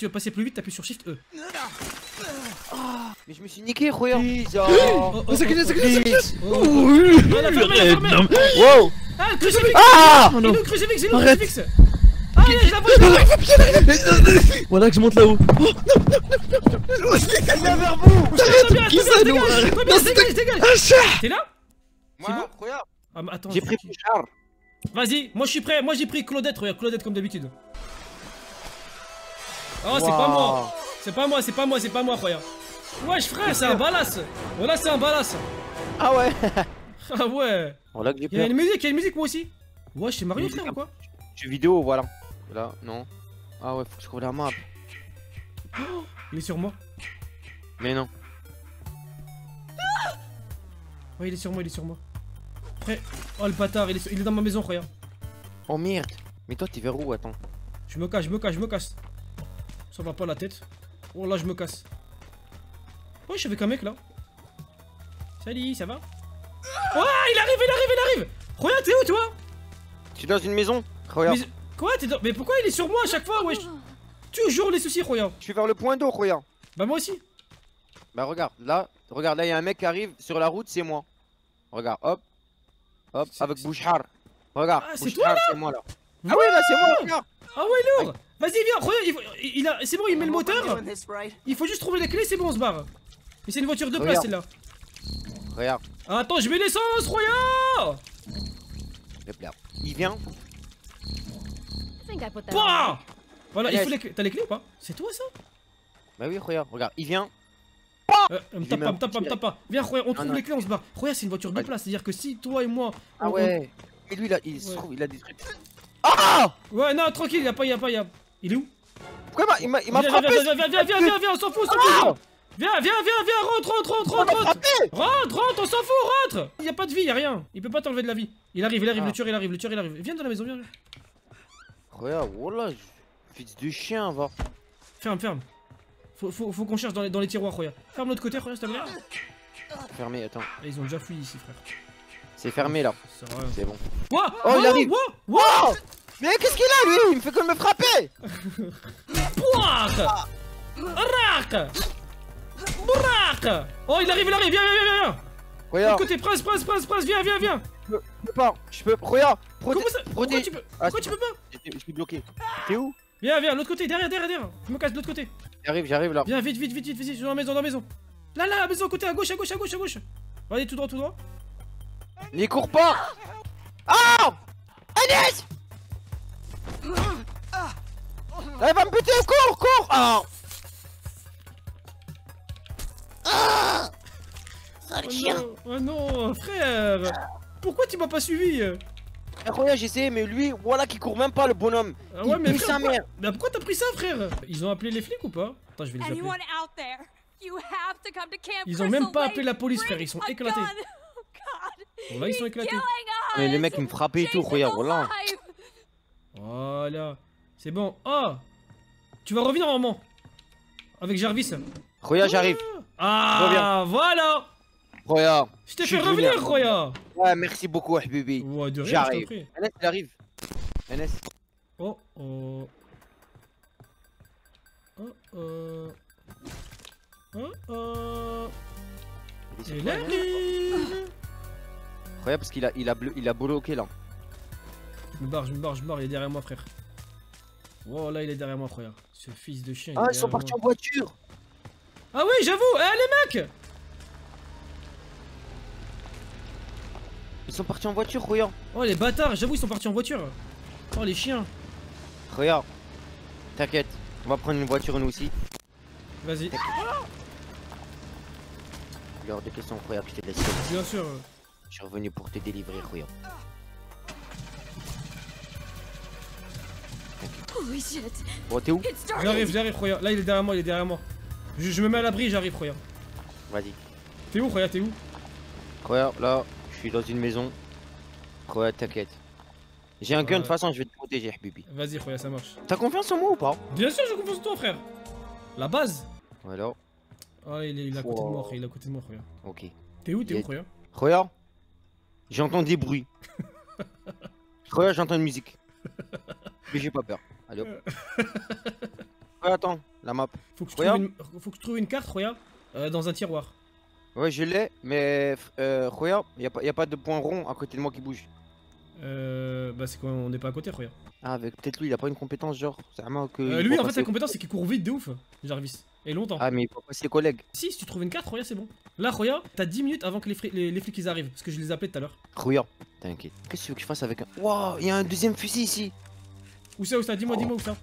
tu veux passer plus vite, t'appuies sur Shift E. Mais je me suis niqué, regarde. Oh, oh, C'est oh, qui, c'est oh, qui, c'est qui oh. Ah, la ferme, la ferme. Wow. Ah, le crucifix. Ah. Il est où le crucifix où le crucifix. Ah, je je Voilà que je monte là-haut. Il vient vers vous. Qui ça, nous. dégage, dégage, Ah, T'es là C'est Ah, mais attends, J'ai pris Vas-y, moi je suis prêt, moi j'ai pris Claudette, regarde, Claudette comme d'habitude. Oh, c'est Wow. pas moi C'est pas moi, c'est pas moi, c'est pas moi, regarde. Wesh frère, c'est un balasse Voilà, c'est un balasse Ah ouais Ah ouais Voilà que j'ai Il y a peur. une musique, il y a une musique moi aussi Wesh, c'est Mario frère ou quoi Jeux vidéo, voilà. Là, non. Ah ouais, faut que je trouve la map. Il est sur moi. Mais non. Ouais, il est sur moi, il est sur moi. Frère, oh le bâtard, il est, sur- il est dans ma maison, regarde. Oh merde Mais toi, t'es vers où Attends? Je me cache, je me cache, je me casse. Ça va pas la tête. Oh là, je me casse. Ouais, je suis avec un mec là. Salut, ça va? Ouais, il arrive, il arrive, il arrive Regarde, t'es où toi? Tu es dans une maison? Regarde. Mais quoi dans... Mais pourquoi il est sur moi à chaque fois wesh? Toujours les soucis regarde Je suis vers le point d'eau, regarde. Bah moi aussi Bah regarde, là, regarde, là, il y a un mec qui arrive sur la route, c'est moi. Regarde, hop. Hop, avec Bouchard. Regarde, Ah, c'est Bouchard, toi, c'est moi là. Ah oui, là, c'est moi, regarde. Ah ouais lourd Vas-y viens, regarde, il, faut- il a... c'est bon, il met le moteur Il faut juste trouver les clés, c'est bon on se barre Mais c'est une voiture de place celle-là Regarde, Attends, je mets l'essence, plat. Il vient. Pouah Voilà, il faut les clés. T'as les clés ou pas C'est toi ça Bah oui, regarde, regarde, il vient. euh, Me J'ai tape pas, me tape pas, me tape pas Viens, regarde, on trouve non. les clés, on se barre Regarde, c'est une voiture de place, c'est-à-dire que si toi et moi... Ah on- ouais. Et lui, là, il se trouve, il a des trucs. Ah Ouais, non, tranquille, y'a pas, y'a pas, y'a... Il est où? Pourquoi il m'a- il il frappé viens, viens, viens, viens, viens, on s'en fout, on s'en Ah fout Viens, viens, viens, viens, rentre, rentre, rentre, Il rentre, rentre Rentre, rentre, on s'en fout, rentre Il y a pas de vie, y a rien. Il peut pas t'enlever de la vie. Il arrive, il arrive, Ah. le tueur, il arrive, le tueur, il arrive. Viens dans la maison, viens. Regarde, voilà, je- fils de chien, va. Ferme, ferme. Faut, faut, faut qu'on cherche dans les, dans les tiroirs, regarde. Ferme l'autre côté, regarde, s'il te plaît. Fermé, attends. Ah, Ils ont déjà fouillé ici, frère. C'est fermé là, rien. c'est bon. Ouah Oh, il Ouah, arrive. ouah, Oh Mais qu'est-ce qu'il a lui? Il me fait que me frapper! Pouah Rac! Bourrac Oh, il arrive, il arrive, viens, viens, viens, viens L'autre Regarde, côté, presse, presse, presse, presse, viens, viens, viens. Je peux pas, je peux. Regarde, proté- Comment ça Pourquoi proté- tu peux Ah, Pourquoi tu peux pas Je suis bloqué. T'es où? Viens, viens, l'autre côté, derrière, derrière, derrière. Je me casse de l'autre côté. J'arrive, j'arrive là. Viens, vite, vite, vite, vite, vite, je suis dans la maison, dans la maison. Là, là, la maison, à côté, à gauche, à gauche, à gauche, à gauche. Allez, tout droit, tout droit. Il court pas. Ah! Agnès Elle va me buter, cours, cours Ah Oh non, oh non, frère Pourquoi tu m'as pas suivi? Eh, Regarde, j'ai essayé, mais lui, voilà qui court même pas le bonhomme. Ah Il ouais, mais pue frère, sa pourquoi... mère. Mais pourquoi t'as pris ça, frère? Ils ont appelé les flics ou pas? Attends, je vais les appeler. Ils ont même pas appelé la police, frère, ils sont éclatés. Oh. Bon, là, ils sont éclatés. Mais les mecs, ils me frappaient et tout, regarde, voilà. Voilà. C'est bon. Oh Tu vas revenir normalement. Avec Jarvis. Regarde, j'arrive. Ah, voilà Regarde. Je t'ai fait revenir, venu. Roya Ouais, merci beaucoup, Habibi. Ouais, de rien, J'arrive. Agnès, il arrive. Oh, oh. Oh, oh. Oh, oh. Il ligne Regarde, parce qu'il a, il a, bleu- il a bloqué là. Je me barre, je me barre, je me barre, il est derrière moi, frère. Oh, là, il est derrière moi, frère. Ce fils de chien. il est Ah, ils sont partis en voiture. Ah oui, j'avoue Eh, les mecs Ils sont partis en voiture, regarde. Oh, les bâtards, j'avoue, ils sont partis en voiture. Oh, les chiens. Regarde. T'inquiète. On va prendre une voiture nous aussi. Vas-y, Lors de questions, regarde, je te laisse. bien sûr. Je suis revenu pour te délivrer, regarde. Bon, t'es où. J'arrive, j'arrive, Roya. Là, il est derrière moi, il est derrière moi. Je, je me mets à l'abri, j'arrive, Roya. Vas-y. T'es où, Roya T'es où Regarde, là, je suis dans une maison. Regarde, t'inquiète. J'ai un gun, de toute façon, je vais te protéger, Habibi. Vas-y, Roya, ça marche. T'as confiance en moi ou pas Bien sûr, je confiance en toi, frère. La base. Voilà, Oh, il est, il est à côté de moi. Il est à côté de moi, Roya. ok. T'es où, t'es où, Roya Regarde, j'entends des bruits. Regarde, j'entends une musique. Mais j'ai pas peur. Allez hop. Ouais, attends, la map. Faut que je trouve une, faut que je trouve une carte, regarde, euh, dans un tiroir. Ouais, je l'ai, mais euh, regarde, y a, pas- y a pas de point rond à côté de moi qui bouge. Euh, bah c'est quoi, on n'est pas à côté, regarde. Ah, avec peut-être lui, il a pas une compétence genre. C'est vraiment que. Euh, lui, en fait, sa compétence, c'est qu'il court vite de ouf, Jarvis. Et longtemps. Ah, mais il faut passer les collègues. Si, si tu trouves une carte, regarde, c'est bon. Là, regarde, t'as 10 minutes avant que les, fri- les, les flics ils arrivent, parce que je les appelais tout à l'heure. Regarde, t'inquiète. Qu'est-ce que tu veux que je fasse avec un. Waouh, il y a un deuxième fusil ici. Où ça, où ça Dis-moi, dis-moi où ça.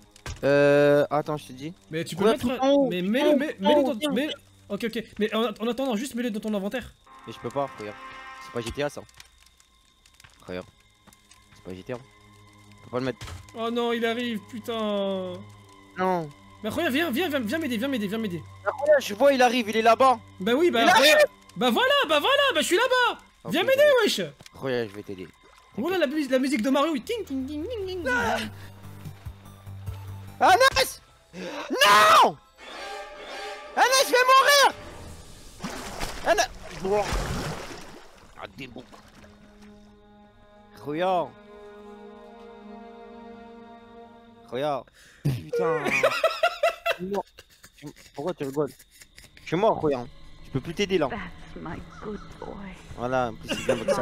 Euh. Attends, je te dis. Mais tu peux Ouais, mettre. Mais mets-le, mets- mets-le dans. viens. mets- Ok, ok. Mais en, en attendant, juste mets-le dans ton inventaire. Mais je peux pas, regarde. C'est pas GTA ça. Regarde. C'est pas GTA. Je peux pas le mettre. Oh non, il arrive, putain. Non. Bah, regarde, viens, viens, viens, viens m'aider, viens m'aider, viens m'aider. Regarde, je vois, il arrive, il est là-bas. Bah oui, bah. Bah voilà, bah voilà, bah je suis là-bas. Viens m'aider, wesh. Regarde, je vais t'aider. Oh là, la, la musique de Mario, il ting ting ting ting ting. Anas Non Anas, je vais mourir Anas Bon. Ah, des bons. Regarde. Regarde. Putain. Je suis mort. Je suis- Pourquoi tu rigoles? Je suis mort, regarde. Je peux plus t'aider là. That's my good boy. Voilà, en plus c'est bien votre.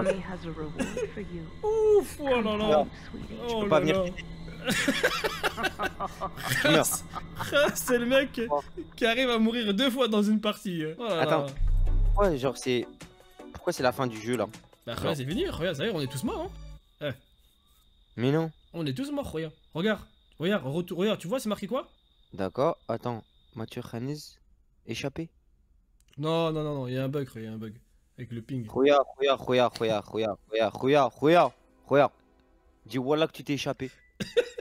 Ouf, oh là là. Oh peux pas là venir là. c'est le mec qui arrive à mourir deux fois dans une partie. Oh attends. Pourquoi, genre, c'est. Pourquoi c'est la fin du jeu là Bah, regarde, c'est fini, regarde, ça y est, on est tous morts. Hein. Eh. Mais non. On est tous morts, regarde. Regarde, regarde, regarde, tu vois, c'est marqué quoi D'accord, attends. Mathieu Khanis, échappé Non, non, non, non, il y a un bug, il y a un bug. Avec le ping. Regarde, regarde, regarde, regarde, regarde, regarde, regarde, regarde. Dis voilà que tu t'es échappé.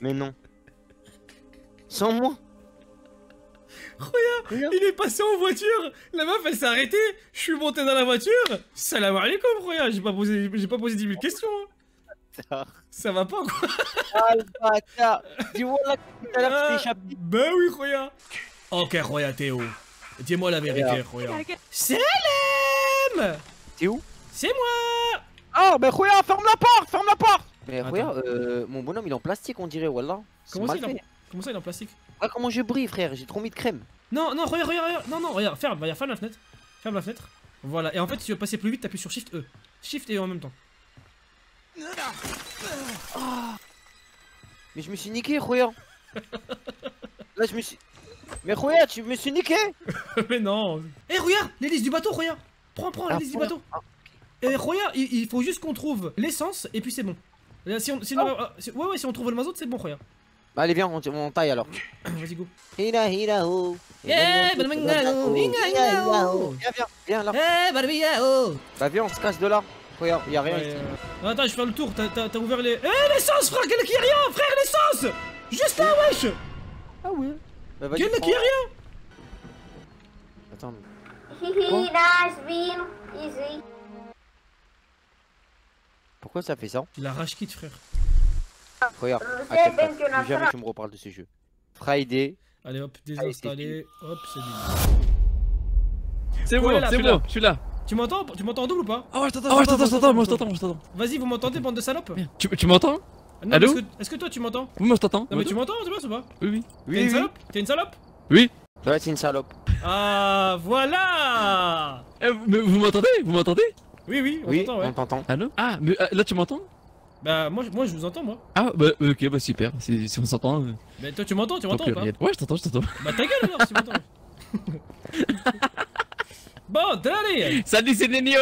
Mais non. Sans moi. Regarde, il est passé en voiture. La meuf, elle s'est arrêtée. Je suis monté dans la voiture. Salam alaikum, regarde, j'ai pas posé, j'ai pas posé 10 000 questions. hein. Ça va pas, quoi. Ah le bâtard Dis voilà que tout à l'heure tu t'es échappé. Bah oui, Roya Ok, Roya, Théo. Dis-moi la vérité, Roya. Salam. T'es où? C'est moi. Ah ben regarde, ferme la porte, ferme la porte Mais Attends. regarde, euh, mon bonhomme il est en plastique on dirait, voilà. Comment ça, il est en... fait. Comment ça, il est en plastique Regarde comment je brille frère, j'ai trop mis de crème. Non, non, regarde, regarde, regarde. Non, non, regarde, ferme, regarde, ferme la fenêtre. Ferme la fenêtre. Voilà, et en fait, si tu veux passer plus vite, t'appuies sur Shift E. Shift et E en même temps. Mais je me suis niqué, regarde. Là je me suis... Mais regarde, tu me suis niqué Mais non Eh, regarde L'hélice du bateau, regarde Prends, prends Ah, l'hélice du bateau Et regarde, il, il faut juste qu'on trouve l'essence, et puis c'est bon. Là, Si on, si on- euh, si- ouais, ouais, si on trouve le mazout, c'est bon, regarde. Bah allez viens, on, on taille alors. Vas-y, go. Hira hira ho. Eh, bah, bah, bah, bah, Viens, bah, viens, viens là. Eh, Barbia, oh Bah viens, on se casse de là. Regarde, y'a rien ici. euh, Attends, je fais le tour, t'as- ouvert les... Eh, l'essence, frère, quel qui a rien, frère, l'essence Juste là, wesh Ah ouais. Bah vas-y. Quel qui a rien Attends. Hihi, nice. Easy. Pourquoi ça fait ça Il a rage quitte, frère. Regarde. Ah, la plus jamais tu me reparles de ce jeu. Friday. Allez, hop, Allez, désinstaller, hop, c'est dit. C'est Ouais, bon, là, c'est bon, je suis là. Tu m'entends Tu m'entends en double ou pas Oh, je t'entends, oh, je t'entends, je t'entends, moi je t'entends, je t'entends. Vas-y, vous m'entendez, bande de salopes Tu, tu m'entends Non, Allô Est-ce que toi tu m'entends Oui, moi je t'entends. Non mais tu m'entends, tu vois ou pas Oui, oui. T'es Oui, une oui. salope T'es une salope Oui. Ouais, c'est une salope. Ah, voilà Eh, mais vous m'entendez Vous m'entendez Oui, oui, on Oui, t'entend, ouais. on t'entend. Allô Ah, mais euh, là tu m'entends Bah, moi, je- moi je vous entends, moi. Ah, bah ok, bah super. Si, si on s'entend, euh, Mais toi tu m'entends, tu m'entends ou pas rien. Ouais, je t'entends, je t'entends. Bah ta gueule alors, si tu m'entends. bon, allez Salut, c'est Nenio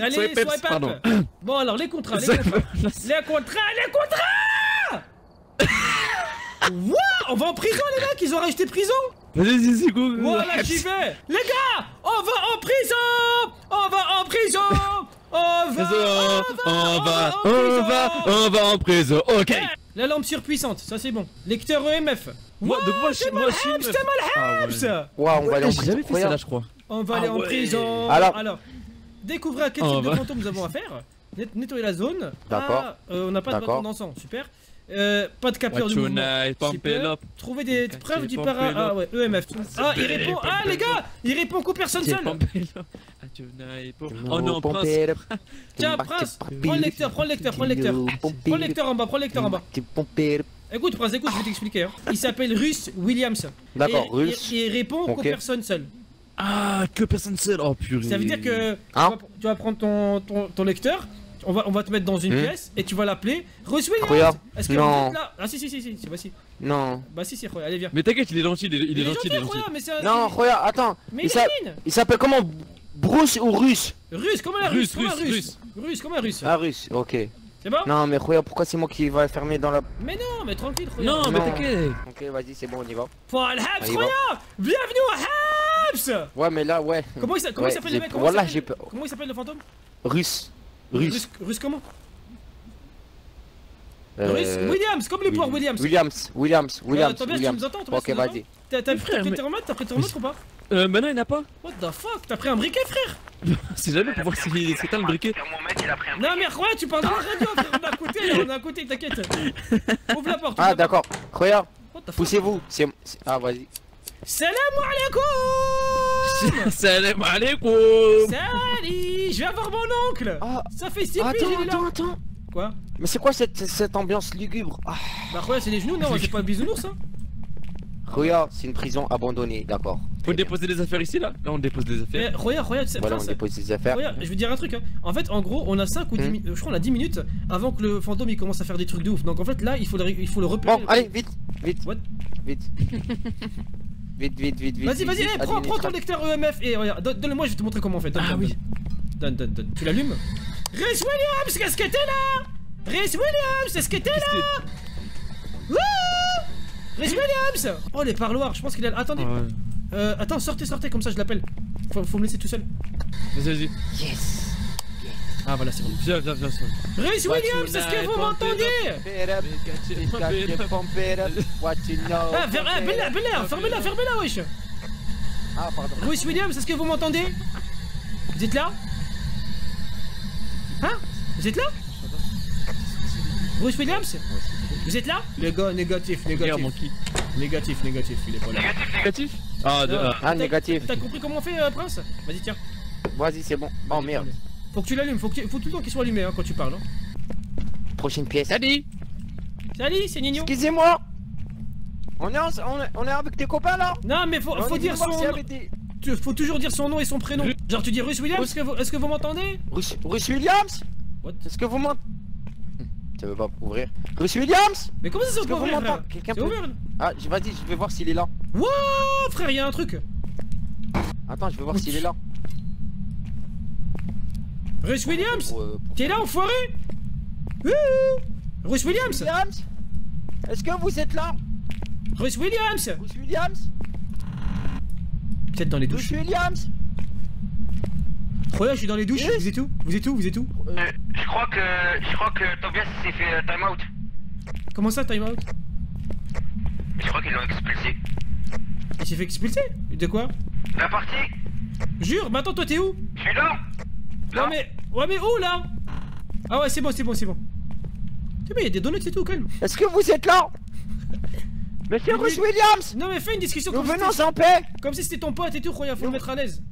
Allez, Soyez peps, pardon. Bon alors, les contrats, les contrats Les contrats, les contrats What On va en prison les mecs, ils ont rajouté prison Vas-y, vas-y, c'est go. Voilà, j'y vais Les gars On va en prison On va en prison On va Prison, on va, en on va, prison. on va en prison. Ok. La lampe surpuissante, ça c'est bon. Lecteur EMF. Moi, donc moi, je moi, je suis. Habs, c'est mal Habs Ouais, on va aller en J'ai prison. jamais fait ça là, je crois. On va aller Ah en prison. Alors. découvrez à quel Oh, type de bah. fantôme nous avons affaire. Net- nettoyer la zone. D'accord. Ah, euh, on n'a pas de bâton d'encens, super. Euh, pas de capteur What du mouvement. up. Trouver des Catch preuves du para. Ah ouais, EMF. Ah, il répond. Ah, les gars, il répond qu'aux personnes seules. Ah, Oh non, Prince. Tiens, Prince, prends le lecteur, prends le lecteur, prends le lecteur. Prends le lecteur en bas, prends le lecteur en bas. Écoute, Prince, écoute, je vais t'expliquer. hein. Il s'appelle Russ Williams. D'accord, Russ. Et, il répond qu'aux Ok. personnes seules. Ah, que personne seule. Oh purée. Ça veut dire que tu, Hein vas, tu vas prendre ton, ton, ton lecteur, on va, on va te mettre dans une Hmm. pièce et tu vas l'appeler. Regarde. Est-ce que Non. vous êtes là Ah si si si si, si, bah si. Non. Bah si si, Roya, allez viens. Mais t'inquiète, il est gentil, il est, il est gentil, il est gentil. Roya, mais c'est Non, regarde, attends. Mais il s'appelle comment? Bruce ou Russe? Russe, comment un Russe, russe Comment un russe, russe Russe, comment un russe Ah, Russe, ok. C'est bon Non, mais regarde, pourquoi c'est moi qui va fermer dans la. Mais non, mais tranquille, Roya. Non, mais t'inquiète. Ok, vas-y, c'est bon, on y va. Pour le Habs. Roya Bienvenue au Habs Ouais, mais là, ouais. Comment il Ouais, s'appelle j'ai- le mec Voilà. Comment il s'appelle le fantôme? Russe. Russe. Russe, russe comment Euh, Russe Williams, comme le Will- port Williams. Williams, Williams, Williams. Euh, Tobias, tu Williams. nous entends Ok, vas-y. T'as pris thermomètre T'as pris thermomètre ou pas Euh, maintenant il n'a pas What the fuck T'as pris un briquet, frère C'est jamais pour voir si c'est éteint le briquet. Non mais ouais, tu parles de la radio, frère, on est à côté, là, on est à côté, t'inquiète. Ouvre la porte. Ah, d'accord. Fuck poussez-vous. Ah, vas-y. Salam alaikum Salam alaikum Salut Je vais avoir mon oncle Ah, Ça fait 6 piges, attends, il est là attends, attends. Quoi? Mais c'est quoi cette, cette ambiance lugubre? Ah, Bah ouais, c'est les genoux, non, c'est pas le bisounours, hein regarde, c'est une prison abandonnée, d'accord. Faut déposer des affaires ici là? Là on dépose des Mais affaires. regarde, regarde, tu sais, Voilà, on dépose des affaires. regarde, je vais dire un truc, hein. En fait, en gros, on a 5 ou 10 Hmm. minutes, je crois on a 10 minutes avant que le fantôme il commence à faire des trucs de ouf. Donc en fait, là, il faut le, il faut le repérer. Bon, allez, vite, vite. What? Vite. Vite, vite, vite, vite. Vas-y, vas-y, eh, prends, prends ton lecteur EMF et regarde, donne- donne-le-moi, je vais te montrer comment on fait. Donne, Ah donne, oui. Donne, donne, donne. Tu l'allumes? Rhys Williams, qu'est-ce que t'es là? Rhys Williams, est-ce que t'es là? Wouh Rhys Williams Oh, les parloirs, je pense qu'il a... Attendez, Ah ouais. euh, attends, sortez, sortez, comme ça je l'appelle. Faut, faut me laisser tout seul. Vas-y, vas-y. Yes. Ah, voilà, c'est bon. Viens, viens, viens. viens. Rhys Williams, est-ce que vous know. Ah, ah, up. belle-la, fermez-la, fermez-la, wesh Ah, pardon. Rhys Williams, est-ce que vous m'entendez? Vous êtes là? Vous êtes là Bruce Williams Vous êtes là Les gars, négatif, négatif. Négatif, négatif, il est pas là. Négatif Ah, de, Non. ah. Ah, négatif. T'as compris comment on fait, euh, Prince Vas-y, tiens. Vas-y, c'est bon. Oh merde. Faut que tu l'allumes, faut, que tu- faut tout le temps qu'il soit allumé hein, quand tu parles. Hein. Prochaine pièce. Salut Salut, c'est Nino. Excusez-moi. On est, en- on, est, on est avec tes copains là Non, mais faut, dire son des- Tu- Faut toujours dire son nom et son prénom. Genre, tu dis Russ Williams, est-ce que vous, est-ce que vous m'entendez? Russ, Russ Williams? What Est-ce que vous m'entendez Ça veut pas ouvrir. Russ Williams Mais comment ça, vous m'entendez frère Quelqu'un peut- ouvert Ah, vas-y, je vais voir s'il est là. Wow, frère, y'a un truc. Attends, je vais voir s'il est là. Russ Williams euh, T'es là, enfoiré Russ Williams Williams Est-ce que vous êtes là Russ Williams Russ Williams Peut-être dans les Russ douches. Williams Regarde, je suis dans les douches. Vous êtes où? Vous êtes où Vous êtes où? Euh, Je crois que je crois que Tobias s'est fait euh, time out. Comment ça, time out? Je crois qu'ils l'ont expulsé. Il s'est fait expulser? De quoi? La partie Jure Mais attends, toi, t'es où? Je suis là Non, mais. Ouais, mais où là? Ah, ouais, c'est bon, c'est bon, c'est bon. C'est bon, y'a des donuts et tout, calme. Est-ce que vous êtes là? Monsieur. Russ Williams Non, mais fais une discussion Nous comme si venons en paix comme si c'était ton pote et tout, regarde, faut le mettre à l'aise.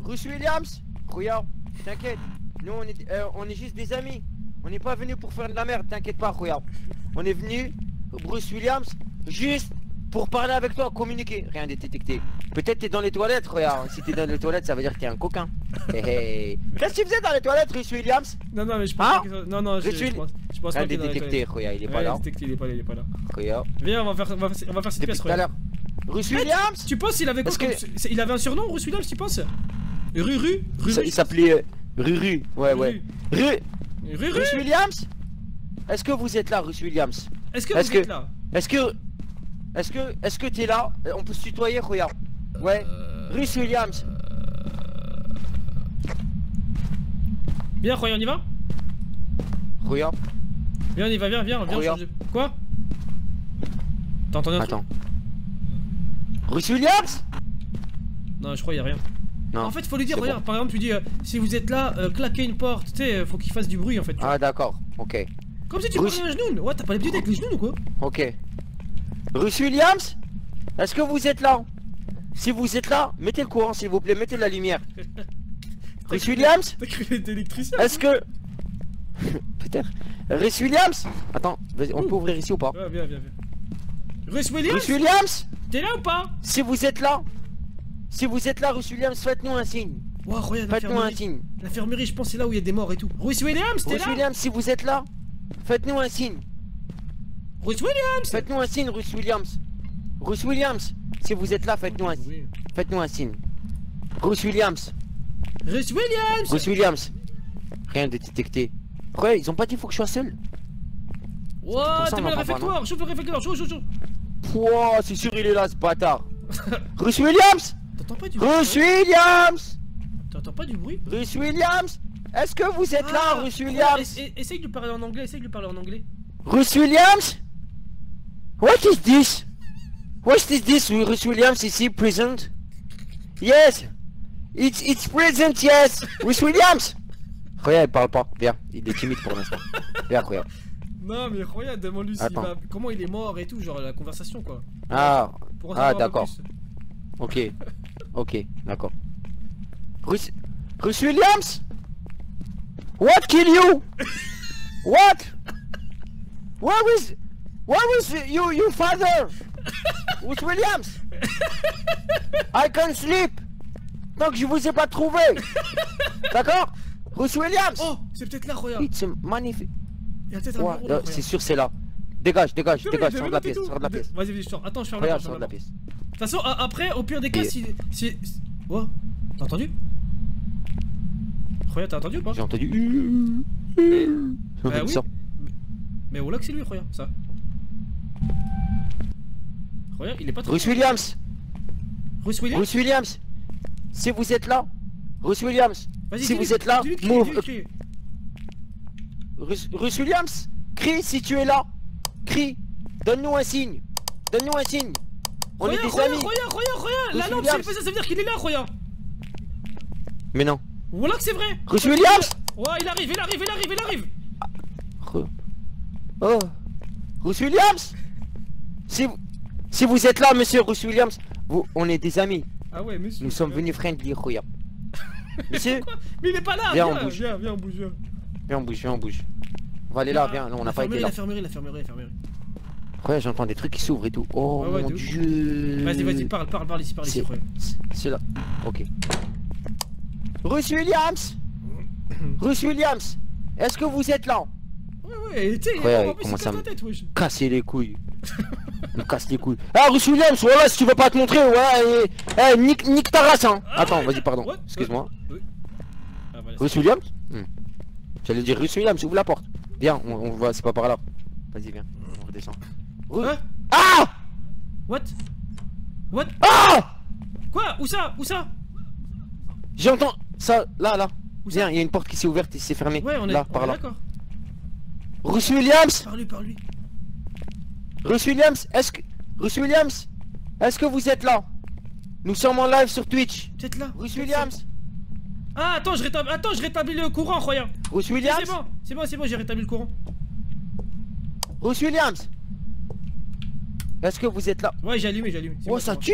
Russ Williams T'inquiète. Nous, on est, euh, on est juste des amis. On n'est pas venu pour faire de la merde, t'inquiète pas, regarde. On est venu, Bruce Williams, juste pour parler avec toi, communiquer. Rien d'être détecté. Peut-être t'es dans les toilettes, regarde. Si t'es dans les toilettes, ça veut dire que t'es un coquin. Hé. Qu'est-ce que tu faisais dans les toilettes, Russ Williams? Non, non, mais je pense Hein? que Non, non, je, pense, je pense Rien pas détecté, regarde, il est pas Ouais, là. détecté, il est pas là, il est pas là. Viens, on va faire, on va faire, on va faire cette Depuis pièce. Russ Mais Williams Tu penses qu'il avait quoi comme... Il avait un surnom, Bruce Williams, tu penses? Ruru? Ruru Il s'appelait euh, Ruru. Ouais, ouais. Ru Ruru? Russ Williams? Est-ce que vous êtes là, Russ Williams? Est-ce que Est-ce vous que- êtes là? Est-ce que. Est-ce que. Est-ce que t'es là? Euh, On peut se tutoyer, regarde. Ouais. Russ Williams. Viens, regarde, on y va? Regarde. Viens, on y va, viens, viens, viens. de- Quoi? T'as entendu un Attends. Russ Williams? Non, je crois, y a rien. Non. En fait, faut lui dire, regarde, par exemple, tu dis, euh, si vous êtes là, euh, claquez une porte, tu sais, euh, faut qu'il fasse du bruit en fait. Ah, d'accord. Ok. Comme si tu Bruce- à un genou. Ouais, t'as pas l'habitude avec les genoux ou quoi Ok. Russ Williams Est-ce que vous êtes là? Si vous êtes là, mettez le courant, s'il vous plaît. Mettez la lumière. Russ Williams? T'as cru qu'il était électricien Est-ce que. Peut-être. Russ Williams? Attends, vas-y, on peut ouvrir ici ou pas? Ouais, viens, viens, viens. Bruce Williams? Bruce Williams? T'es là ou pas? Si vous êtes là Si vous êtes là, Bruce Williams, faites-nous un signe. Regarde Faites-nous un signe. L'infirmerie, je pense, c'est là où il y a des morts et tout. Bruce Williams, t'es là Williams, si vous êtes là, faites-nous un signe. Bruce Williams Faites-nous un signe, Bruce Williams. Bruce Williams, si vous êtes là, faites-nous un, Oui. faites-nous un signe. Bruce Williams, Bruce Williams Bruce Williams. Rien de détecté. Ouais, ils ont pas dit faut que je sois seul. Ouah, ça, t'es on mal le réfectoire, chauffe le réfectoire, chauffe, chauffe, chauffe Pouah, c'est sûr il est là ce bâtard. Bruce Williams T'entends pas du Bruce Williams T'entends pas du bruit Bruce Williams Est-ce que vous êtes là, Ah, Bruce ouais, Williams essa- Essaye de lui parler en anglais, essaye de lui parler en anglais. Bruce Williams What is this? What is this, Bruce Williams ici, present? Yes It's, it's present, yes Bruce Williams Regarde, il parle pas. Viens, il est timide pour l'instant. Viens, regarde. Non, mais regarde, demande-lui s'il va... comment il est mort et tout, genre la conversation quoi. Ah, Ah, d'accord. ok. Ok, d'accord. Bruce Williams? What kill you? What? Where is... Where is you, your father? Bruce Williams? I can sleep. Tant que je vous ai pas trouvé. D'accord? Bruce Williams? Oh, c'est peut-être là, regarde. It's magnifique. Ouais, euh, c'est sûr c'est là. Dégage, dégage, dégage, sors de la pièce, sors de la pièce. Vas-y, vas-y, je sors. Attends, je ferme la Regarde, sors de la pièce. Toute façon, après, au pire des cas, si. si... Oh, t'as entendu? Regarde, t'as entendu ou pas? J'ai entendu. Bah oui. Ça. Mais voilà que c'est lui, regarde, ça. Regarde, il est pas très. Bruce Williams Bruce Williams? Bruce Williams Si vous êtes là Bruce Williams Vas-y, Si vous êtes là, move. Bruce Williams Crie si tu es là Crie Donne-nous un signe Donne-nous un signe On est Regarde, des regarde, amis regarde, regarde La lampe, Williams. s'il fait ça, ça veut dire qu'il est là, regarde Mais non Voilà que c'est vrai Bruce Williams Ouais, il arrive, il arrive, il arrive, il arrive Re- Oh Bruce Williams Si vous... Si vous êtes là, monsieur Bruce Williams, vous... on est des amis. Ah ouais, monsieur. Nous sommes venus friendly, regarde. Monsieur Mais il est pas là Viens, Viens, on bouge. viens, viens, on bouge, viens on bouge, viens, on bouge. On va aller là, viens, là, on n'a pas été là. L'infirmerie, l'infirmerie, l'infirmerie. Ouais, j'entends des trucs qui s'ouvrent et tout. Oh Ouais, ouais, mon dieu. Vas-y, vas-y, parle, parle, parle ici, parle ici, C'est là. Ok. Bruce Williams Bruce Williams Est-ce que vous êtes là? Ouais, ouais, tu sais, comment ça me-. Casser les couilles. Me casse les couilles. Ah, Bruce Williams, voilà, si tu veux pas te montrer, ouais, eh, eh, nique, nique ta race, hein. Ah, Attends, vas-y, pardon. Excuse-moi. ouais. Ah, Bruce Williams? Hmm. J'allais dire Bruce Williams, ouvre la porte. Viens, on, on voit, c'est pas par là. Vas-y, viens, on redescend. Ru- Hein Ah What What Ah Quoi Où ça Où ça J'entends ça, là, là. Où Viens, il y a une porte qui s'est ouverte et s'est fermée. Ouais, on est, là, on par est là. Bruce Williams Parle-lui, parle-lui. Bruce Williams, est-ce que... Bruce Williams Est-ce que vous êtes là? Nous sommes en live sur Twitch. Peut-être là. Bruce peut-être Williams. Ah, attends, je rétablis, attends, je rétablis le courant. Bruce C'est Williams bon, c'est bon, c'est bon, j'ai rétabli le courant. Bruce Williams Est-ce que vous êtes là Ouais, j'ai allumé, j'ai allumé. C'est Oh, ça tue.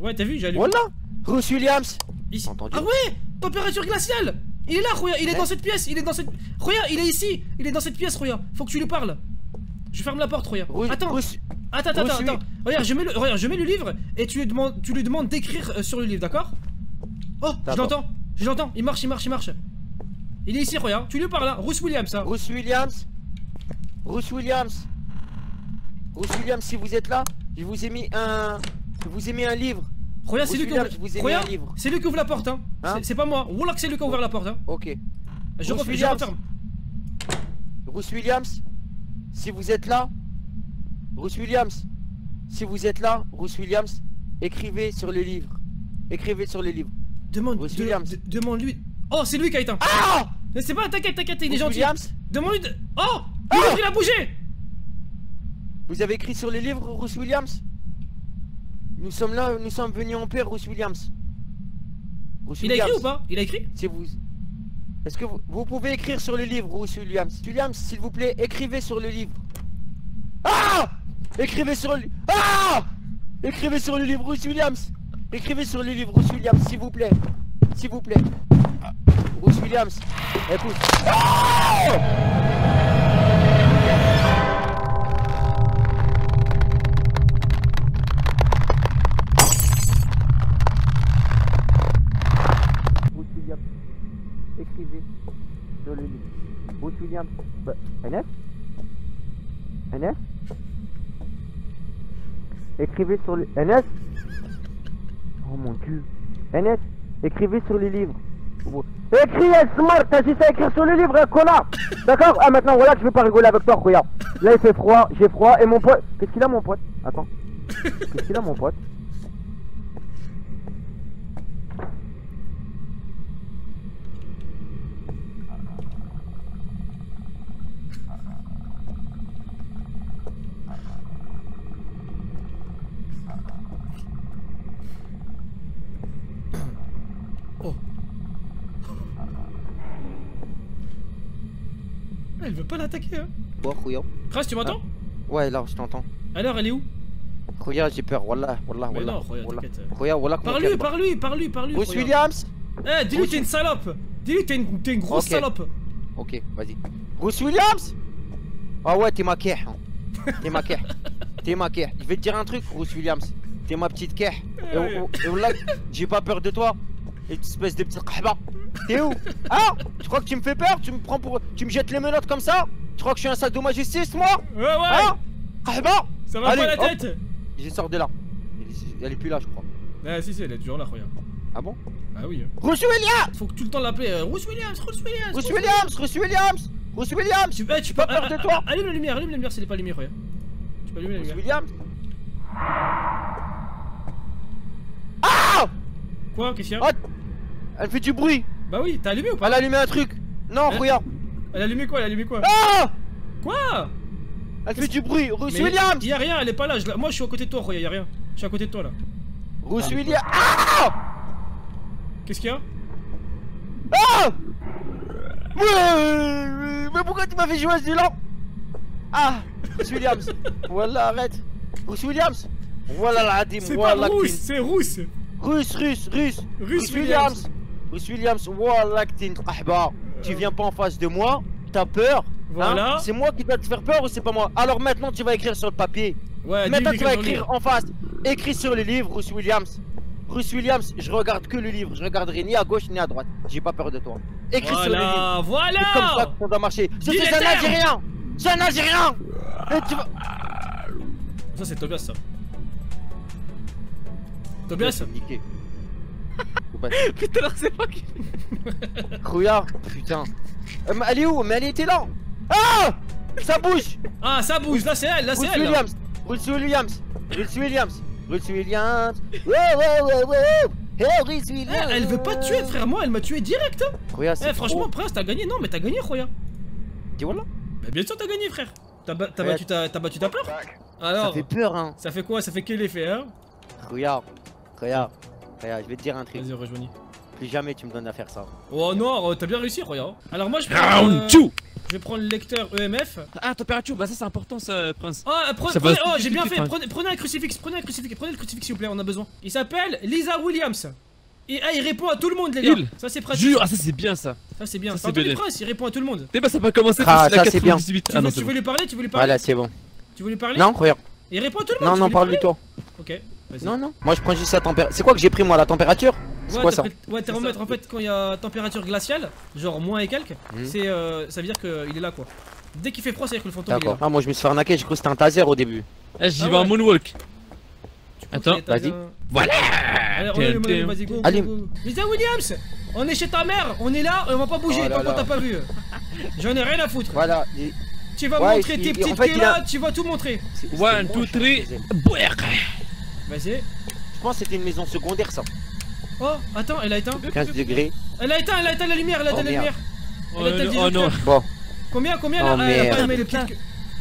Ouais, t'as vu, j'ai allumé. Voilà Bruce Williams Ici. Ah ouais Température glaciale Il est là, regarde, il est Ouais. dans cette pièce, il est dans cette... Regarde, il est ici Il est dans cette pièce, regarde. Faut que tu lui parles. Je ferme la porte. Bruce, Attends, attends, attends, Bruce, attends. Regarde, je mets le, regarde, je mets le livre et tu lui demandes, tu lui demandes d'écrire euh, sur le livre, d'accord Oh, je l'entends, je l'entends. Il marche, il marche, il marche. Il est ici, regarde. Tu lui parles, hein. Bruce Williams, ça. Bruce Williams Bruce Williams Bruce Williams, si vous êtes là, je vous ai mis un... Je vous ai mis un livre. Regarde, c'est lui lui qui ouvre la porte, hein. Hein C'est- pas moi. Que c'est lui qui a ouvert la porte, hein. Ok. Je, Bruce je Williams. Bruce Williams, si vous êtes là, Bruce Williams, si vous êtes là, Bruce Williams, écrivez sur le livre. Écrivez sur le livre. Demande, Bruce de- Williams. de- demande-lui. Oh, c'est lui qui a éteint. Ah Mais c'est pas, t'inquiète, t'inquiète, il est gentil. Williams, Demande-lui de. Oh Ah il a bougé vous avez écrit sur le livre, Bruce Williams? Nous sommes là, nous sommes venus en paix, Bruce Williams. Bruce Il a écrit ou pas? Il a écrit? Si vous... Est-ce que vous, vous pouvez écrire sur le livre, Bruce Williams? Williams, s'il vous plaît, écrivez sur le livre. Ah Écrivez sur le... Ah Écrivez sur le livre, Bruce Williams Écrivez sur le livre, Bruce Williams, s'il vous plaît. S'il vous plaît. Bruce Williams, écoute. Ah Williams. Bah, NF NF Écrivez sur les... NF Oh mon dieu. NF Écrivez sur les livres. Écris smart, t'as juste à écrire sur les livres, hein, connard D'accord? Ah maintenant voilà, je vais pas rigoler avec toi, regarde. Là il fait froid, j'ai froid, et mon pote... Qu'est-ce qu'il a mon pote? Attends. Qu'est-ce qu'il a mon pote? Elle veut pas l'attaquer, hein. Bon, regarde. Prince, tu m'entends Ouais, là, je t'entends. Alors, elle est où? J'ai peur, wallah, wallah, Mais wallah. non, regarde, wallah. t'inquiète. Regarde, wallah, comment Par-lui, tu par-lui, par-lui, par-lui. Bruce. Williams Eh, dis-lui, t'es une salope Dis-lui, t'es une, grosse salope Ok, vas-y. Bruce Williams? Ah ouais, t'es ma quai. hein. T'es ma quai. T'es ma quai. Je vais te dire un truc, Bruce Williams. T'es ma petite. Et, oh, oh, et wallah, j'ai pas peur de toi. Espèce de petit qahba. T'es où Ah Tu crois que tu me fais peur? Tu me prends pour. Tu me jettes les menottes comme ça? Tu crois que je suis un sac de majesté, moi? Ouais, ouais Hein Qahba Ça va Allez, pas la hop. tête Je sors de là. Elle est- plus là, je crois. Ah, si, si, elle est toujours là, regarde. Ah bon Ah oui. hein. Bruce Williams Faut que tout le temps l'appeler euh, Williams, Bruce Williams Bruce Williams Williams Williams Tu, eh, tu pas peux- peur ah, de toi ah, Allume la lumière, allume la lumière, c'est pas allumé, regarde. Tu peux allumer la lumière. Williams Ah Quoi Qu'est-ce qu'il y a? Oh Elle fait du bruit. Bah oui, t'as allumé ou pas Elle a allumé un truc. Non, Hein regarde. Elle a allumé quoi Elle a allumé quoi Ah Quoi Elle fait du bruit. Mais Williams. Y a rien, elle est pas là. je Moi, je suis à côté de toi, regarde, y a rien. Je suis à côté de toi là. Bruce Williams. Ah Qu'est-ce qu'il y a Ah Ouais, Mais pourquoi tu m'as fait jouer à ce là Ah Bruce Williams. Voilà, arrête. Bruce Williams. Voilà la C'est pas voilà rousse, que c'est Russe, russe, russe Russe. Bruce Williams Bruce Williams Voilà t'es une qahba Tu viens pas en face de moi T'as peur hein Voilà. C'est moi qui dois te faire peur ou c'est pas moi Alors maintenant tu vas écrire sur le papier Ouais, Maintenant tu vas écrire en face. Écris sur le livre, Bruce Williams. Bruce Williams, je regarde que le livre. Je regarderai ni à gauche ni à droite. J'ai pas peur de toi. Écris sur le livre. Voilà, C'est comme ça voilà. qu'on doit marcher. Je suis un. Algérien. Je suis un Algérien. Et tu vas. Ça, c'est Tobias, ça. Tobias Niqué. Putain, alors c'est pas qui. Rouillard. Putain. Euh, mais elle est où? Mais elle était là. Ah Ça bouge. Ah, ça bouge, là, c'est elle, là, c'est elle. Williams. Bruce Williams. Bruce Williams. Bruce Williams. Ouais, ouais, ouais, ouais. Hey, Bruce Eh, Williams. elle veut pas te tuer, frère, moi, elle m'a tué direct. hein. Eh, franchement. Prince, t'as gagné. Non, mais t'as gagné, Roya. Dis voilà. Bah, bien sûr, t'as gagné, frère. T'as ba- battu ta t'as battu ta peur Ça Alors, fait peur, hein. ça fait quoi? Ça fait quel effet, hein? Regarde, regarde, regarde, je vais te dire un truc. Vas-y, rejoignez. Plus jamais tu me donnes à faire ça. Oh non, euh, t'as bien réussi, Roya. Alors, moi, je prends. Round euh, 2 Je vais prendre le lecteur EMF. Ah, température, bah ça c'est important ça, Prince. Ah, pre- Ça prenez, va oh, j'ai bien fait. hein. Prenez, prenez un crucifix, prenez un crucifix, prenez le crucifix s'il vous plaît, on a besoin. Il s'appelle Lisa Williams. Et ah, il répond à tout le monde, les gars. Il Ça c'est pratique. Jure, ah ça c'est bien ça. Ça c'est bien. Ça, c'est. Prince, il répond à tout le monde. Eh bah ça va commencer Ah, parce que la ça, c'est bien. 98. Tu, Ah veux, non, tu c'est veux bon. lui parler Tu veux lui parler Voilà, c'est bon. Tu veux lui parler Non, regarde. Il répond à tout le monde. Non, non, veux lui parle-lui-toi. Ok. Non, non. Moi, je prends juste la température. C'est quoi que j'ai pris, moi, la température? C'est Ouais, quoi ça? pris- Ouais, thermomètre en fait quand il y a température glaciale, genre moins et quelques, Mhm. c'est euh, ça veut dire qu'il est là quoi. Dès qu'il fait froid, c'est-à-dire que le fantôme est D'accord. là. Ah, moi, je me suis fait arnaquer. J'ai cru que c'était un taser au début. Eh, j'y Ah vais en ouais. moonwalk. Attends, vas-y. Voilà Allez. Lisa Williams On est chez ta mère, on est là, et on va pas bouger Oh tant qu'on là. t'a pas vu? J'en ai rien à foutre. Voilà. Tu vas Ouais, montrer tes petites en fait, queues il a- là, tu vas tout montrer. One, two, three. Vas-y. Je pense que c'était une maison secondaire, ça. Oh, attends, elle a éteint. 15 degrés. Elle a éteint, elle a éteint la lumière, elle a Oh, éteint la merde. lumière. Oh, Elle a éteint le non, oh non. Bon, Combien, combien Oh, là Ah, Elle a pas les petites.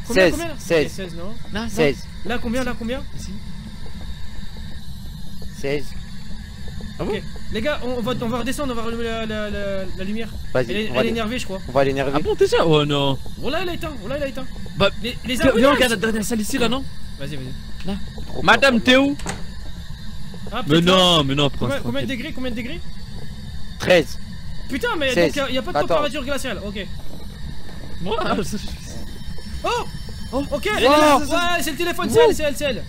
Combien, 16, combien là 16. Ok, 16, non Non, non. 16. Là, combien, là, combien 16. Ok. Les gars, on va, on va redescendre, on va rallumer la, la, la, la lumière. Elle Vas-y, elle va est énervée, je crois. on va l'énerver. Ah bon, déjà Oh non. Oh là, elle a éteint, oh là, elle a éteint. Bah, Les, les Viens, regarde la dernière salle ici là, non? Vas-y, vas-y. Trop Madame, t'es où Ah, Mais non, mais non, Prince. Combien, combien de degrés Combien de degrés 13. Putain, mais 16. donc y a, pas de Attends. température glaciale. Ok. Moi, ah, Oh Oh, ok. elle est Wow. là. Ouais, c'est le téléphone, c'est elle, c'est elle, c'est elle.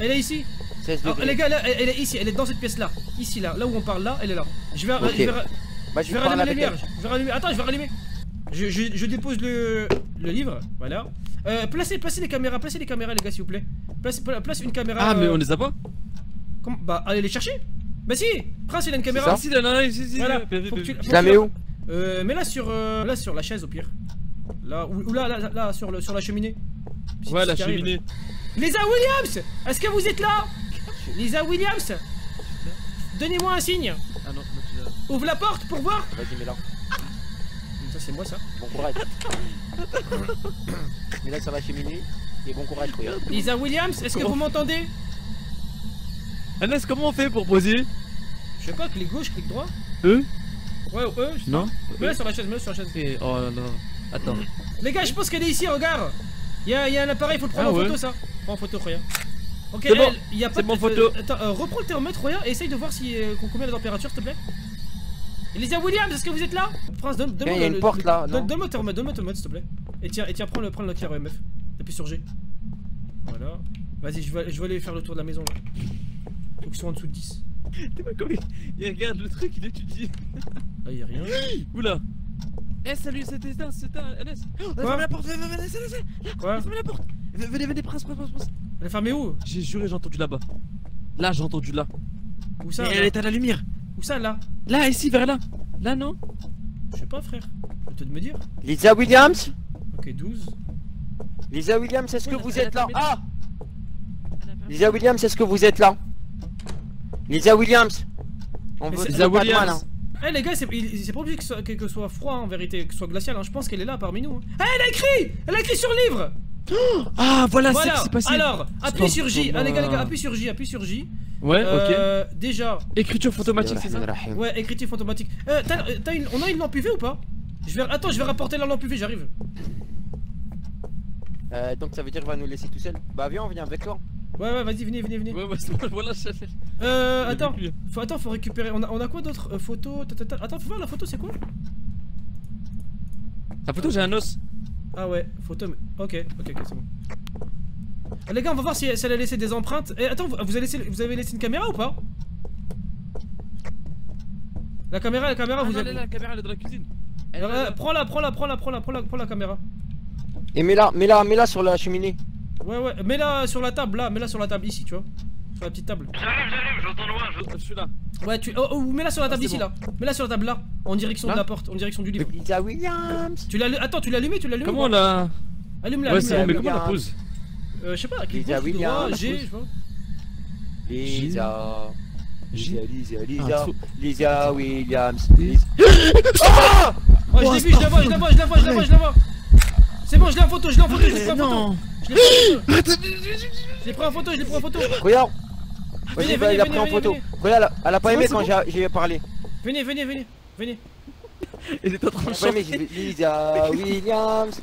Elle est ici. 16 Alors, degrés. les gars, là, elle, elle est ici, elle est dans cette pièce là. Ici là, là où on parle là, elle est là. Je vais, Ok. je vais, Bah, je je vais vais rallumer la lumière. Je vais rallumer. Attends, je vais rallumer. Je, je, je dépose le, le livre, voilà. Euh, placez, placez les caméras, placez les caméras les gars s'il vous plaît. Place, pla- place une caméra. Ah, mais euh, on les a pas comment- Bah allez les chercher. Bah si, Prince il a une caméra. Ah, si, là, là, là, si, si. Voilà. là, Faut que tu- mets où Euh, mets-la sur, euh, là sur la chaise au pire. Là, ou, ou là, là, là, sur, le, sur la cheminée. Si- Ouais, la cheminée. Lisa Williams Est-ce que vous êtes là? Lisa Williams Donnez-moi un signe Ah non, non, tu l'as. Ouvre la porte pour voir Vas-y, mets-la. Ça c'est moi ça. Bon courage. mets-la sur la cheminée. Et bon courage, regarde. Lisa Williams, est-ce que vous m'entendez? Anas, comment on fait pour poser? Je sais pas, clic gauche, clic droit Eux? Ouais, eux, je sais Non pas. Mets-la sur la chaise, sur la chaise. Et- Oh là là. Attends. Les gars, je pense qu'elle est ici, regarde Il y a, il y a un appareil, faut le prendre Ah en ouais. photo ça. Prends en photo, regarde. Ok, C'est bon, y a pas c'est de bon, photo. attends, euh, reprends le thermomètre, regarde, et essaye de voir si euh, combien la température, s'il te plaît. Lisa Williams, est-ce que vous êtes là? Prince, donne, donne Tiens, il y a une le- porte, le- là, Donne-moi le thermomètre, donne-moi le thermomètre, s'il te plaît. Et tiens, et tiens, prends le, prends le clair EMF. Appuie sur G. Voilà. Vas-y, je vais, je vais aller faire le tour de la maison là. Faut qu'ils soient en dessous de 10. T'es pas comme il... il regarde le truc, il étudie. Là, il y a rien. Oula. Eh, salut, c'était un, c'était un. Quoi? fermez la porte, venez, venez, venez, venez, Quoi fermez la porte. Venez, venez, prince, prince, prince, prince. Elle est fermée où? J'ai juré, j'ai entendu là-bas. Là, j'ai entendu là. Où ça? Et là elle est à la lumière. Où ça là Là, ici, vers là. Là, non Je sais pas, frère. Peut-être me dire. Lisa Williams Ok, 12. Lisa Williams, est-ce que vous êtes là Ah Lisa Williams, est-ce que vous êtes là Lisa Williams On veut Lisa Lisa pas de mal, Williams. hein. Eh les gars, c'est pas obligé que ce soit, que, que ce soit froid en vérité, que ce soit glacial. hein. Je pense qu'elle est là parmi nous. hein. Eh, elle a écrit Elle a écrit sur le livre Ah, voilà, c'est ce Voilà qui s'est passé. Alors, appuie sur J. Ah les gars, les gars, appuie sur J, appuie sur J. Ouais, ok. Euh, Déjà, Écriture fantomatique, c'est ça ouais, écriture fantomatique. Euh, t'as- euh, une, on a une lampe UV ou pas? Je vais, Attends, je vais rapporter la lampe UV, j'arrive. Euh, donc ça veut dire qu'il va nous laisser tout seul? Bah viens, on vient avec toi. Ouais, ouais, vas-y, venez, venez, venez. Ouais, ouais, c'est bon, voilà, je. Euh, attends, faut, attends, faut récupérer. On a, on a quoi d'autre? Euh, Photo. Attends, faut voir la photo, c'est quoi? La photo, j'ai un os. Ah ouais, photo. mais- Ok, ok, ok, c'est bon. Ah, les gars, on va voir si, si elle a laissé des empreintes. Eh, attends, vous, vous avez laissé, vous avez laissé une caméra ou pas? La caméra, la caméra, Ah, vous non, avez. elle est là, la caméra, elle est dans la cuisine. Elle est Euh. Prends-la, prends-la, prends-la, prends-la, prends-la, prends la, prends la caméra. Et mets-la, mets-la, mets-la sur la cheminée. Ouais, ouais, mets-la sur la table, là, mets-la sur la table ici, tu vois. Sur la petite table. J'arrive, j'arrive, j'entends loin. je- suis là. Ouais, tu. Oh, oh, mets-la sur la Ah, table c'est ici, bon. là. Mets-la sur la table là, en direction Là de la porte, en direction du livre. Lisa Williams. Tu l'as. Attends, tu l'as allumé, tu l'as allumé Comment l'a. Allume-la, Ouais, c'est bon, mais comment on la pose Euh, je sais pas, Lisa clic droit, Williams. G, je sais pas. Lisa. Lisa, Lisa, Ah, Lisa. trop- Lisa Williams. Lisa- Oh, je l'ai vu, je la vois, je la vois, je la vois, je la vois, je la vois. C'est bon, je l'ai en photo, je l'ai en photo, je l'ai pris en photo. Je l'ai pris en photo. Je l'ai pris en photo, je l'ai pris en photo. Regarde. Venez, Vas-y, venez, il a pris venez, en photo. venez. Regarde, elle a pas aimé bon, quand j'ai parlé. Venez, venez, venez, venez. Elle est en train de chanter. Lisa Williams.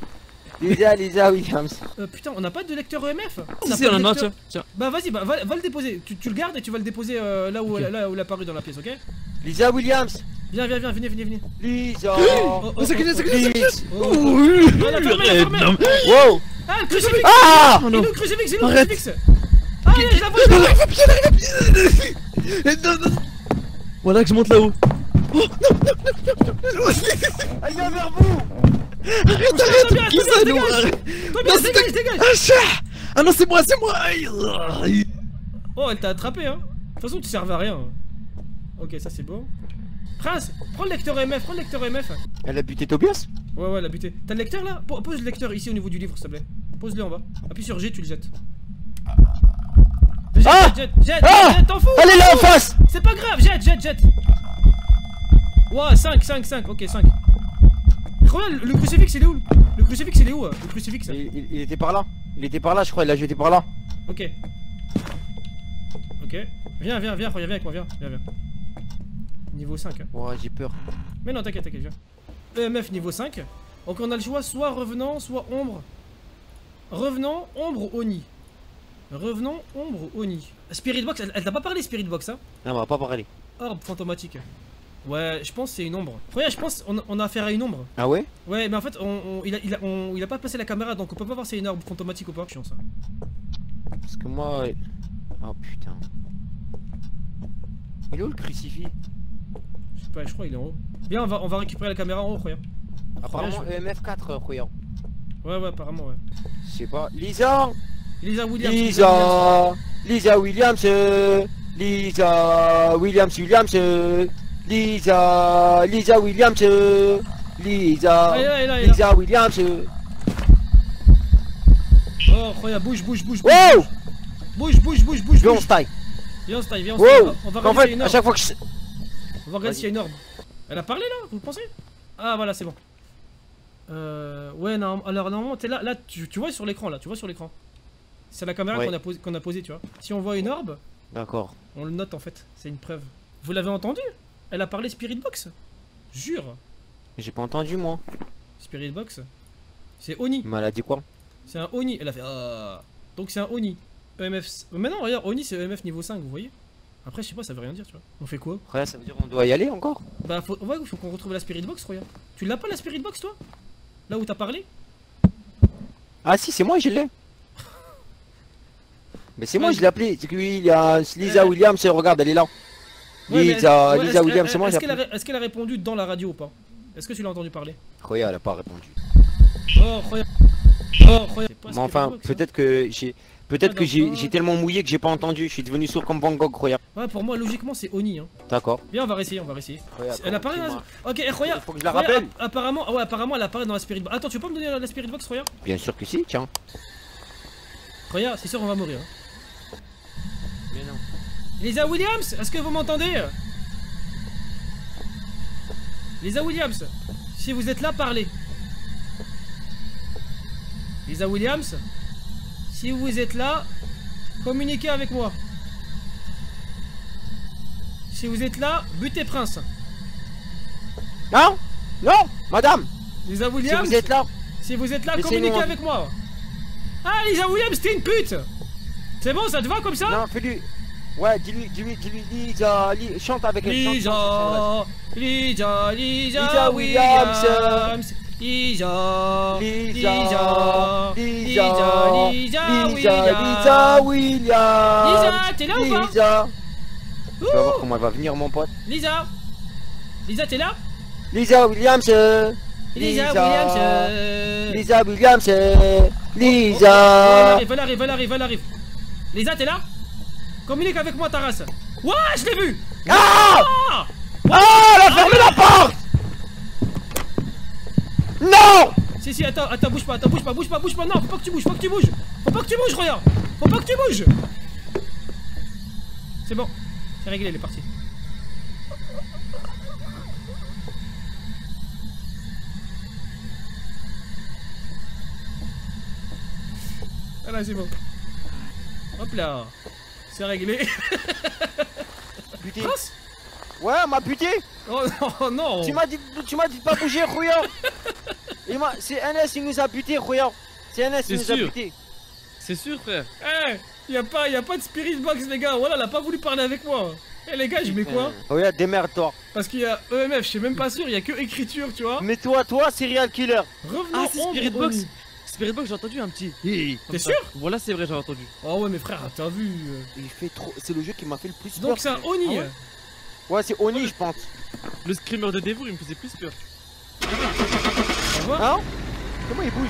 Lisa, Lisa Williams. Euh, putain, on n'a pas de lecteur EMF Si, si, on en a, tiens. Tiens. Bah vas-y, bah, va, va le déposer. Tu, tu le gardes et tu vas le déposer euh, là, où, là où il a apparu dans la pièce, ok? Lisa Williams. Viens, viens, viens, venez, venez, venez. Lisa. Oh, oh, c'est que- oh, c'est oh. Oh, Ah, ferme, la ferme. Non, Wow. Ah, le crucifix Ah Il crucifix Il est où le Arrête. crucifix Ah, je la vois, je la vois mais- non, non. Voilà que je monte là-haut. Elle vient vers vous. Arrête, arrête, Qui ça, nous dégage Arrête. Toi, Non, bien, c'est dégage, dégage Ah, chat Ah non, c'est moi, c'est moi. Oh, elle t'a attrapé, hein De toute façon, tu servais à rien. Ok, ça c'est bon. Prince, prends le lecteur MF, prends le lecteur MF. Elle a buté Tobias Ouais, ouais, la buté. T'as le lecteur là Po- Pose le lecteur ici au niveau du livre, s'il te plaît. Pose-le en bas. Appuie sur G, tu le jettes. Jette, Ah jette, jette, Ah jette, t'en fous Elle est là en face C'est pas grave, jette, jette, jette Ouais, 5, 5, 5, ok, 5. Regarde, le, crucifix il est où Le crucifix il est où euh, Le crucifix il, il- il était par là. Il était par là, je crois. Il l'a jeté par là. Ok. Ok. Viens, viens, viens, reviens avec moi, viens, viens, viens. Niveau 5, hein. Ouais, j'ai peur. Mais non, t'inquiète, t'inquiète, viens. EMF niveau 5. Donc on a le choix soit revenant, soit ombre. Revenant, ombre, Oni. Revenant, ombre, Oni. Spirit Box, elle, elle t'a pas parlé Spirit Box, hein? Non, on va pas parler. Orbe fantomatique. Ouais, je pense que c'est une ombre. Regarde, je pense on, on a affaire à une ombre. Ah ouais? Ouais, mais en fait, on, on- il, a, il, a, on- il a pas passé la caméra, donc on peut pas voir si c'est une orbe fantomatique ou pas. Chiant ça. Parce que moi. Oh putain. Il est où le crucifix? Je sais pas, je crois qu'il est en haut. Viens, on va, on va récupérer la caméra en haut, regarde. Apparemment je- EMF4, Khoya. Ouais, ouais, apparemment, ouais. Je sais pas. Lisa Lisa Williams. Lisa Lisa Williams euh, Lisa Williams Williams euh, Lisa Lisa Williams euh, Lisa Ah, il là, il là, il. Lisa Williams euh. Oh, Roya, bouge, bouge, bouge. bouge, Wow Bouge, bouge, bouge, bouge. Viens on se taille Viens, on se taille, viens, on se Wow. On va En fait une à chaque fois que je... On va regarder s'il y a une orbe. Elle a parlé là, vous pensez? Ah, voilà, c'est bon. Euh. Ouais, non, alors normalement, t'es là, là, tu, tu vois sur l'écran, là, tu vois sur l'écran. C'est la caméra Ouais. qu'on a, posé- qu'on a posée, tu vois. Si on voit une orbe, D'accord on le note en fait, c'est une preuve. Vous l'avez entendu? Elle a parlé Spirit Box? Jure J'ai pas entendu moi Spirit Box? C'est Oni, Il m'a dit quoi? C'est un Oni. Elle a fait Ah Donc c'est un Oni. EMF. Mais non, regarde, Oni c'est EMF niveau 5, vous voyez? Après, je sais pas, ça veut rien dire, tu vois. On fait quoi? Après ça veut dire on doit y aller encore? Bah, faut, ouais, faut qu'on retrouve la Spirit Box, regarde. Tu l'as pas la Spirit Box, toi? Là où t'as parlé? Ah si c'est moi je l'ai. Mais c'est moi je l'ai appelé. C'est que lui, il y a Lisa Ouais. Williams regarde elle est là. Ouais, Lisa Lisa Williams c'est moi Est-ce qu'elle a, est-ce qu'elle a répondu dans la radio ou pas? Est-ce que tu l'as entendu parler? Khoya elle a pas répondu. Oh, regarde. Oh, pas Mais enfin hein. peut-être que j'ai Peut-être Ah, que j'ai d'accord. j'ai tellement mouillé que j'ai pas entendu, je suis devenu sourd comme Van Gogh, Khoya. Ouais, pour moi, logiquement, c'est Oni. Hein. D'accord. Viens, on va réessayer, on va réessayer. Elle a parlé comment là Ok, et Roya, faut que je la Roya, rappelle. app- apparemment, ah ouais, apparemment, elle a parlé dans la Spirit Box. Attends, tu peux pas me donner la, la Spirit Box, Roya Bien sûr que si, tiens. Roya, c'est sûr, on va mourir. hein. Mais non. Lisa Williams, est-ce que vous m'entendez? Lisa Williams, si vous êtes là, parlez. Lisa Williams, si vous êtes là, communiquez avec moi. Si vous êtes là, butez Prince. Non Non Madame Lisa Si Williams, vous êtes là si vous êtes là, communiquez avec moi. Ah, Lisa Williams, t'es une pute C'est bon, ça te va comme ça? Non, fais-lui. Ouais, dis-lui, dis-lui, dis-lui, Lisa, Li- chante avec elle. Lisa, Lisa, Lisa, Lisa Williams, Williams. Lisa, Lisa, Lisa, Lisa, Lisa, Lisa, Williams. Lisa, t'es là ou pas Lisa. Tu vas voir comment elle va venir, mon pote. Lisa, Lisa, t'es là Lisa Williams. Lisa, Williams, Lisa Williams. oh, Elle Lisa. arrive, elle arrive, elle arrive, elle arrive. Lisa, t'es là Communique avec moi, ta race. Ouah, je l'ai vu Ah Ah Ah, elle a fermé la porte Non Si, si, attends, attends, bouge pas, attends, bouge pas, bouge pas, bouge pas, non, faut pas que tu bouges, faut pas que tu bouges, faut pas que tu bouges, regarde, faut pas que tu bouges. C'est bon, c'est réglé, elle est partie. Voilà, c'est bon. Hop là, c'est réglé. Prince Ouais, elle m'a buté Oh non, non Tu m'as dit, tu m'as dit de pas bouger, Il m'a- C'est NS, il nous a buté, Rouya C'est NS, il nous a buté C'est sûr, frère. Eh, y a pas, y a pas de spirit box les gars. Voilà, elle a pas voulu parler avec moi. Eh les gars, je mets quoi? Rouya, démerde-toi Parce qu'il y a EMF, je suis même pas sûr, il y a que écriture, tu vois. Mais toi, toi, serial killer Revenons Ah, c'est Spirit Box. Spirit Box, j'ai entendu un petit. T'es sûr? Voilà, c'est vrai, j'ai entendu. Oh ouais, mais frère, t'as vu euh. Il fait trop... C'est le jeu qui m'a fait le plus peur Donc c'est un Oni. Ah ouais Ouais, c'est Oni, je pense Le screamer de Devour, il me faisait plus peur. Hein Comment il bouge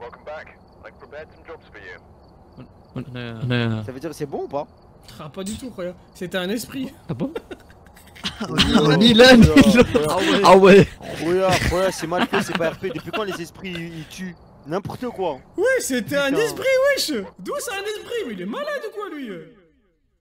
Welcome back. I've prepared some jobs for you. On a- on a- Ça veut dire que c'est bon ou pas Ah, pas du tout, frère. C'était un esprit. Ah bon Milan, Ah ouais. Ah ouais Regarde, regarde, c'est mal fait, c'est pas RP. Depuis quand les esprits ils, tuent N'importe quoi Ouais, c'était un esprit, wesh D'où c'est un esprit Mais il est malade ou quoi, lui